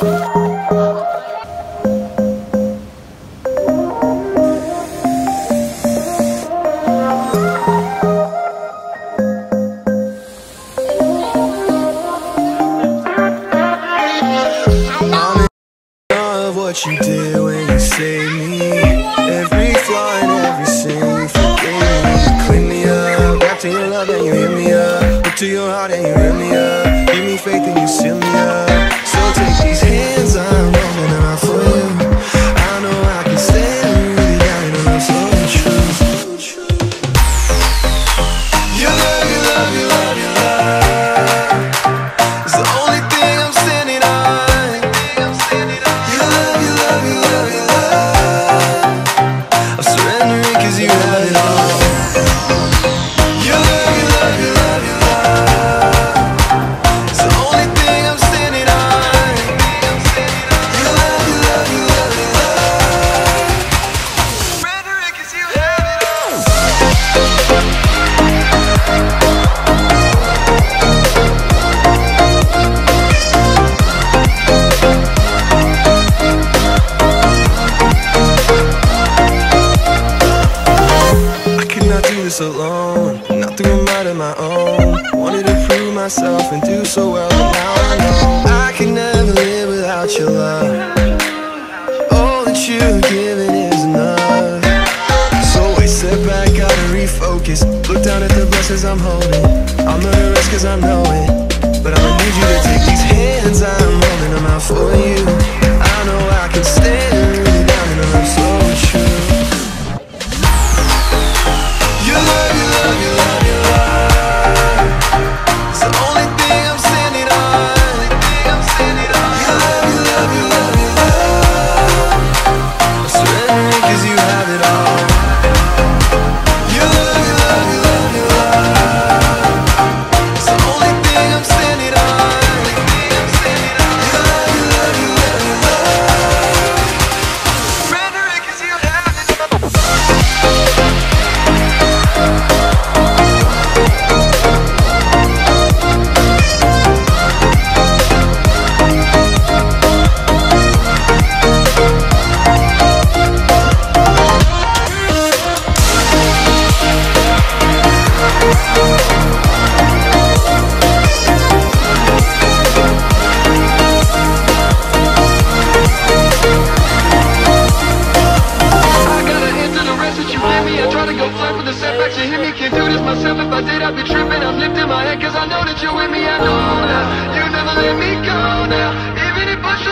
What you did when you saved me. Every flaw and every sin you forgave me. You clean me up, wrapped in your love and you hit me up. Look to your heart and you rip me do this alone, not through a mind of my own. Wanted to prove myself and do so well, but now I know I can never live without your love. All that you've given is enough. So I step back, gotta refocus. Look down at the blessings I'm holding. I'm gonna cause I know it. But I'ma need you to take these hands, I'm me, can't do this myself If I did, I'd be tripping. I'm lifting my head cause I know that you're with me I know now, you never let me go now. Even if I should